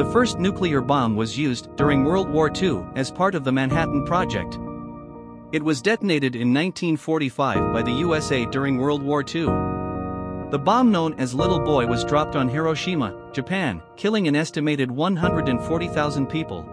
The first nuclear bomb was used during World War II as part of the Manhattan Project. It was detonated in 1945 by the USA during World War II. The bomb known as Little Boy was dropped on Hiroshima, Japan, killing an estimated 140,000 people.